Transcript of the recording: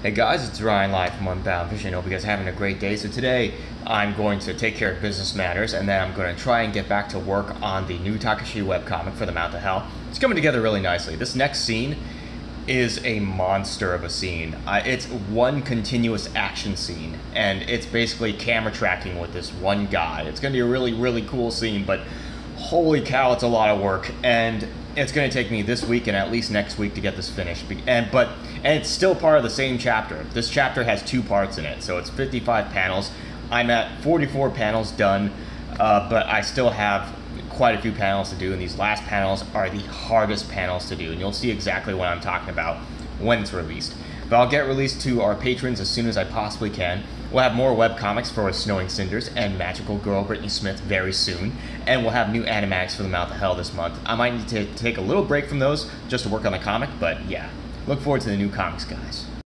Hey guys, it's Ryan live from Unbound Vision. Hope you guys are having a great day. So today I'm going to take care of business matters and then I'm going to try and get back to work on the new Takeshi webcomic for the Mouth of Hell. It's coming together really nicely. This next scene is a monster of a scene. Uh, it's one continuous action scene and it's basically camera tracking with this one guy. It's going to be a really, really cool scene, but holy cow, it's a lot of work. And it's going to take me this week and at least next week to get this finished. And but and it's still part of the same chapter. This chapter has two parts in it, so it's 55 panels. I'm at 44 panels done, uh, but I still have quite a few panels to do, and these last panels are the hardest panels to do, and you'll see exactly what I'm talking about when it's released. But I'll get released to our patrons as soon as I possibly can. We'll have more web comics for Snowing Cinders and Magical Girl Brittany Smith very soon, and we'll have new animatics for the Mouth of Hell this month. I might need to take a little break from those just to work on the comic, but yeah, look forward to the new comics, guys.